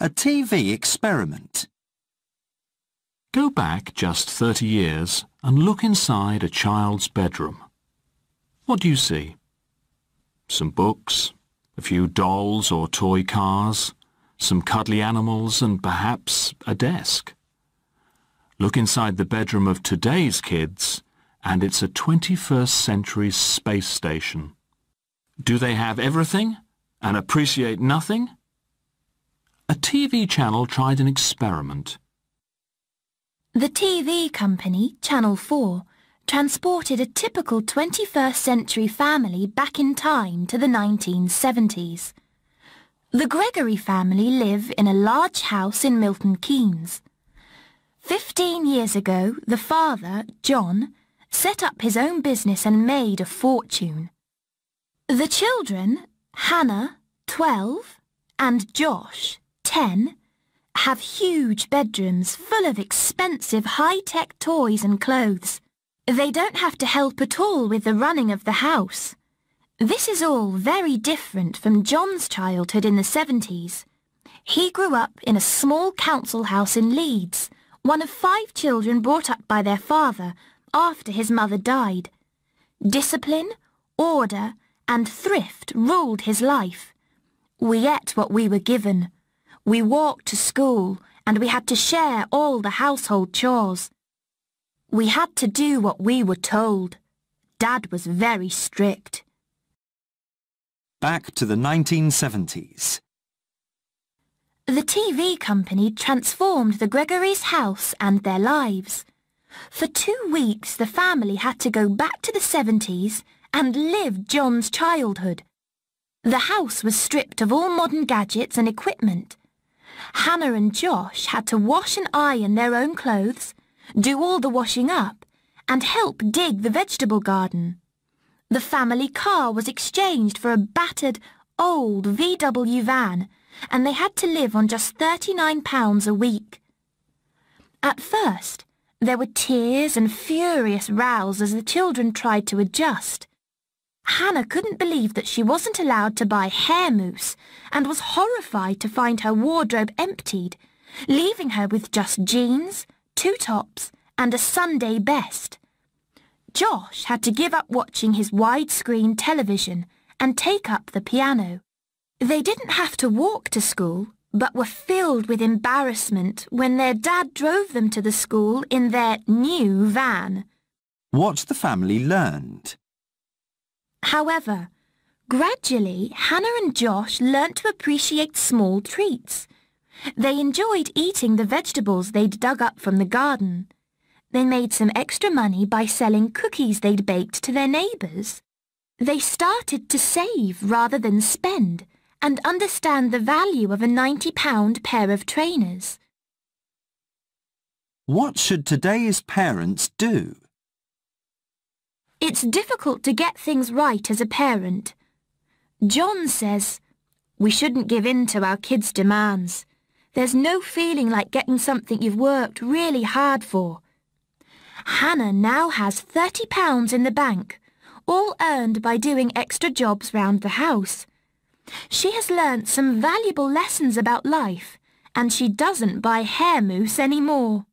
A TV experiment. Go back just 30 years and look inside a child's bedroom. What do you see? Some books, a few dolls or toy cars, some cuddly animals and perhaps a desk. Look inside the bedroom of today's kids and it's a 21st century space station. Do they have everything and appreciate nothing? A TV channel tried an experiment. The TV company, Channel 4, transported a typical 21st century family back in time to the 1970s. The Gregory family live in a large house in Milton Keynes. Fifteen years ago, the father, John, set up his own business and made a fortune. The children, Hannah, 12, and Josh, 10, have huge bedrooms full of expensive high-tech toys and clothes. They don't have to help at all with the running of the house. This is all very different from John's childhood in the 70s. He grew up in a small council house in Leeds, one of five children brought up by their father after his mother died. Discipline, order and thrift ruled his life. We ate what we were given. We walked to school and we had to share all the household chores. We had to do what we were told. Dad was very strict. Back to the 1970s. The TV company transformed the Gregory's house and their lives. For two weeks the family had to go back to the 70s and live John's childhood. The house was stripped of all modern gadgets and equipment. Hannah and Josh had to wash and iron their own clothes do all the washing up, and help dig the vegetable garden. The family car was exchanged for a battered, old VW van, and they had to live on just £39 a week. At first, there were tears and furious rows as the children tried to adjust. Hannah couldn't believe that she wasn't allowed to buy hair mousse and was horrified to find her wardrobe emptied, leaving her with just jeans, two tops and a Sunday best. Josh had to give up watching his widescreen television and take up the piano. They didn't have to walk to school, but were filled with embarrassment when their dad drove them to the school in their new van. What the family learned. However, gradually Hannah and Josh learnt to appreciate small treats. They enjoyed eating the vegetables they'd dug up from the garden. They made some extra money by selling cookies they'd baked to their neighbours. They started to save rather than spend and understand the value of a £90 pair of trainers. What should today's parents do? It's difficult to get things right as a parent. John says, we shouldn't give in to our kids' demands. There's no feeling like getting something you've worked really hard for. Hannah now has £30 in the bank, all earned by doing extra jobs round the house. She has learnt some valuable lessons about life, and she doesn't buy hair mousse anymore.